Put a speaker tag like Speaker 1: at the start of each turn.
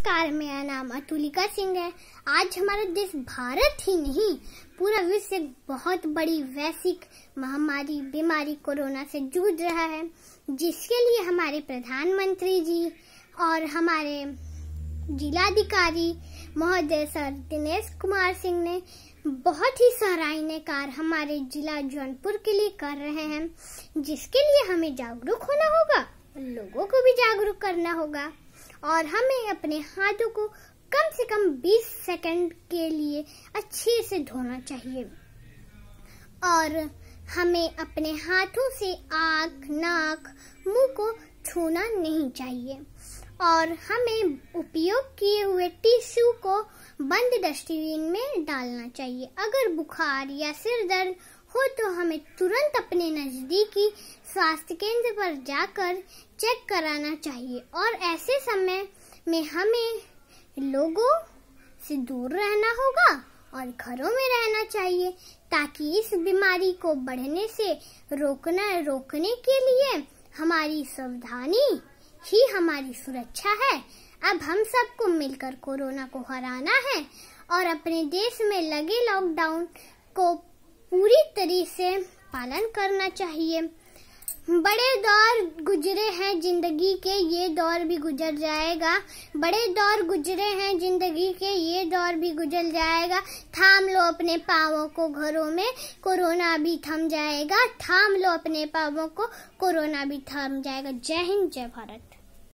Speaker 1: नमस्कार, मेरा नाम अतुलिका सिंह है। आज हमारा देश भारत ही नहीं, पूरा विश्व एक बहुत बड़ी वैश्विक महामारी, बीमारी कोरोना से जूझ रहा है, जिसके लिए हमारे प्रधानमंत्री जी और हमारे जिलाधिकारी महोदय सर दिनेश कुमार सिंह ने बहुत ही सराहनीय कार्य हमारे जिला जौनपुर के लिए कर रहे हैं, जिसके लिए हमें जागरूक होना होगा, लोगों को भी जागरूक करना होगा। और हमें अपने हाथों को कम से कम 20 सेकंड के लिए अच्छे से धोना चाहिए। और हमें अपने हाथों से आँख, नाक, मुँह को छूना नहीं चाहिए। और हमें उपयोग किए हुए टिश्यू को बंद डस्टबिन में डालना चाहिए। अगर बुखार या सिर दर्द हो तो हमें तुरंत अपने नजदीकी स्वास्थ्य केंद्र पर जाकर चेक कराना चाहिए। और ऐसे समय में हमें लोगों से दूर रहना होगा और घरों में रहना चाहिए, ताकि इस बीमारी को बढ़ने से रोकना, रोकने के लिए हमारी सावधानी ही हमारी सुरक्षा है। अब हम सबको मिलकर कोरोना को हराना है और अपने देश में लगे लॉकडाउन को तरह से पालन करना चाहिए। बड़े दौर गुजरे हैं ज़िंदगी के, ये दौर भी गुजर जाएगा। बड़े दौर गुजरे हैं ज़िंदगी के, ये दौर भी गुजर जाएगा। थाम लो अपने पावों को घरों में, कोरोना भी थम जाएगा। थाम लो अपने पावों को, कोरोना भी थम जाएगा। जय हिंद, जय भारत।